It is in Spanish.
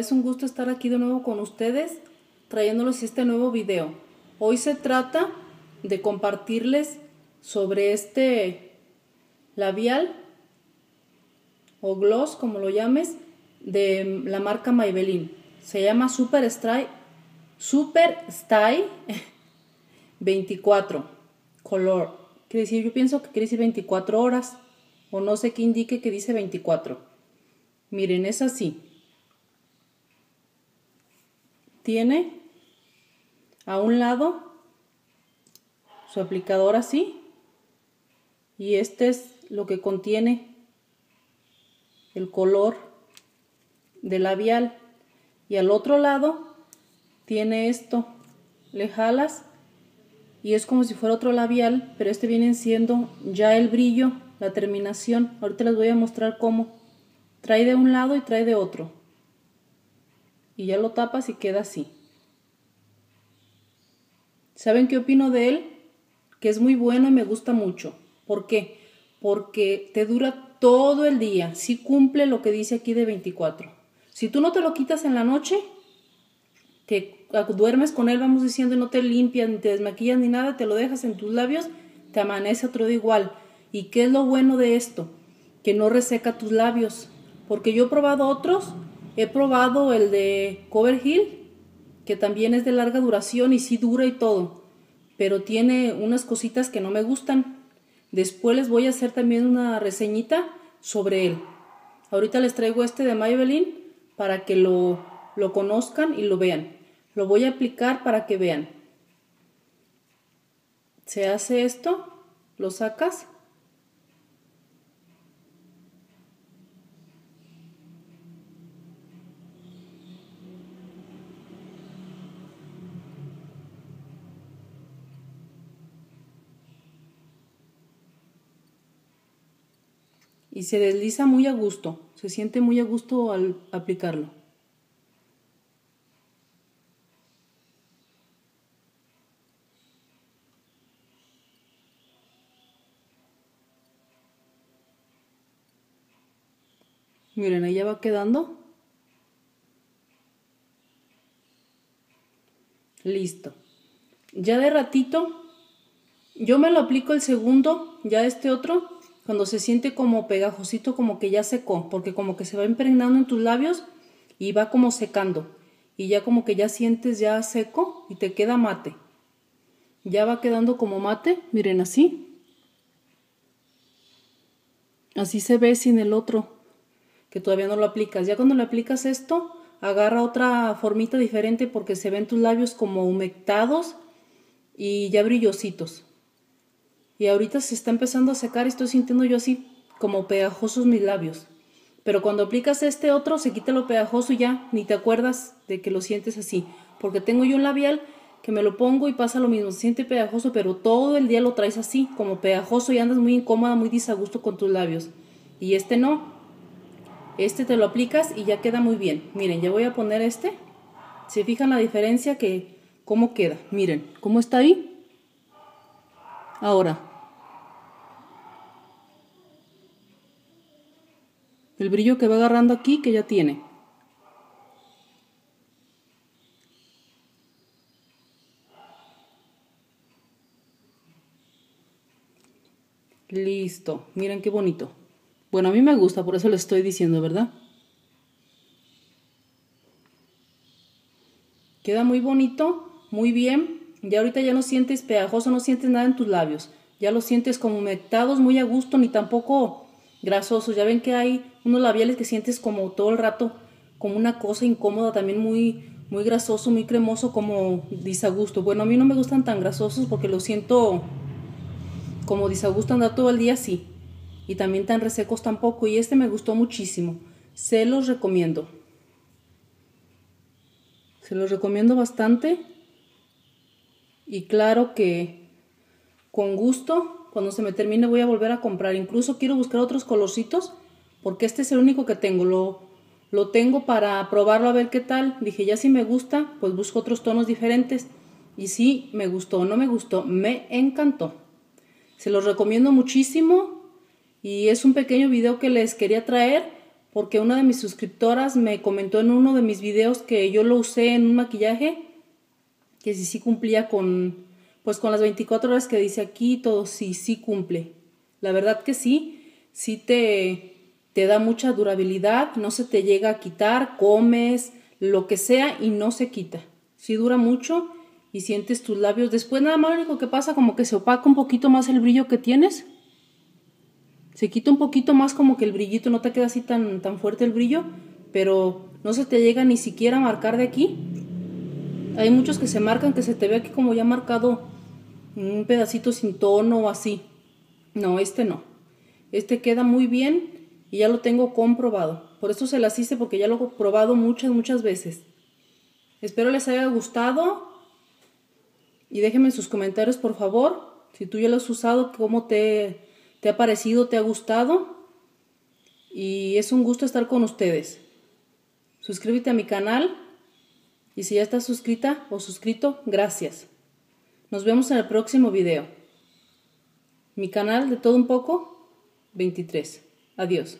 estar aquí de nuevo con ustedes trayéndoles este nuevo video. Hoy se trata de compartirles sobre este labial o gloss, como lo llames, de la marca Maybelline. Se llama Super Style, Super Style 24 color. Quiere decir, yo pienso que quiere decir 24 horas o no sé qué indique que dice 24. Miren, es así. Tiene a un lado su aplicador así y este es lo que contiene el color del labial y al otro lado tiene esto. Le jalas y es como si fuera otro labial pero este viene siendo ya el brillo la terminación. Ahorita les voy a mostrar cómo. Trae de un lado y trae de otro y ya lo tapas y queda así ¿saben qué opino de él? que es muy bueno y me gusta mucho ¿por qué? porque te dura todo el día, si cumple lo que dice aquí de 24. Si tú no te lo quitas en la noche, que duermes con él, vamos diciendo, y no te limpias, ni te desmaquillas, ni nada, te lo dejas en tus labios, te amanece otro día igual. ¿Y qué es lo bueno de esto? Que no reseca tus labios. Porque yo he probado otros, he probado el de Cover Hill, que también es de larga duración y sí dura y todo, pero tiene unas cositas que no me gustan Después les voy a hacer también una reseñita sobre él. Ahorita les traigo este de Maybelline para que lo, lo conozcan y lo vean. Lo voy a aplicar para que vean. Se hace esto, lo sacas y se desliza muy a gusto, se siente muy a gusto al aplicarlo. Miren, ahí ya va quedando. Listo. Ya de ratito, yo me lo aplico el segundo, ya este otro, cuando se siente como pegajosito, como que ya secó, porque como que se va impregnando en tus labios y va como secando. Y ya como que ya sientes ya seco y te queda mate. Ya va quedando como mate, miren así. Así se ve sin el otro, que todavía no lo aplicas. Ya cuando le aplicas esto, agarra otra formita diferente porque se ven tus labios como humectados y ya brillositos. Y ahorita se está empezando a secar y estoy sintiendo yo así como pegajosos mis labios. Pero cuando aplicas este otro se quita lo pegajoso y ya ni te acuerdas de que lo sientes así. Porque tengo yo un labial que me lo pongo y pasa lo mismo, se siente pegajoso, pero todo el día lo traes así, como pegajoso y andas muy incómoda, muy disagusto con tus labios. Y este no. Este te lo aplicas y ya queda muy bien. Miren, ya voy a poner este. ¿Se fijan la diferencia que cómo queda? Miren, ¿cómo está ahí? Ahora, el brillo que va agarrando aquí que ya tiene. Listo, miren qué bonito. Bueno, a mí me gusta, por eso lo estoy diciendo, ¿verdad? Queda muy bonito, muy bien. Ya ahorita ya no sientes pegajoso, no sientes nada en tus labios. Ya lo sientes como humectados, muy a gusto, ni tampoco grasosos. Ya ven que hay unos labiales que sientes como todo el rato, como una cosa incómoda, también muy, muy grasoso, muy cremoso, como disagusto. Bueno, a mí no me gustan tan grasosos porque lo siento como disagusto andar todo el día así. Y también tan resecos tampoco. Y este me gustó muchísimo. Se los recomiendo. Se los recomiendo bastante. Y claro que con gusto cuando se me termine voy a volver a comprar. Incluso quiero buscar otros colorcitos porque este es el único que tengo. Lo, lo tengo para probarlo a ver qué tal. Dije, ya si me gusta, pues busco otros tonos diferentes. Y sí, me gustó, no me gustó, me encantó. Se los recomiendo muchísimo y es un pequeño video que les quería traer porque una de mis suscriptoras me comentó en uno de mis videos que yo lo usé en un maquillaje, que si sí cumplía con, pues con las 24 horas que dice aquí, todo sí, sí cumple. La verdad que sí, sí te, te da mucha durabilidad, no se te llega a quitar, comes, lo que sea y no se quita. Sí dura mucho y sientes tus labios. Después nada más lo único que pasa como que se opaca un poquito más el brillo que tienes. Se quita un poquito más como que el brillito, no te queda así tan, tan fuerte el brillo, pero no se te llega ni siquiera a marcar de aquí. Hay muchos que se marcan que se te ve aquí como ya marcado un pedacito sin tono o así. No, este no. Este queda muy bien y ya lo tengo comprobado. Por eso se las hice porque ya lo he probado muchas, muchas veces. Espero les haya gustado y déjenme en sus comentarios por favor si tú ya lo has usado, cómo te, te ha parecido, te ha gustado. Y es un gusto estar con ustedes. Suscríbete a mi canal y si ya estás suscrita o suscrito, gracias. Nos vemos en el próximo video. Mi canal de todo un poco, 23. Adiós.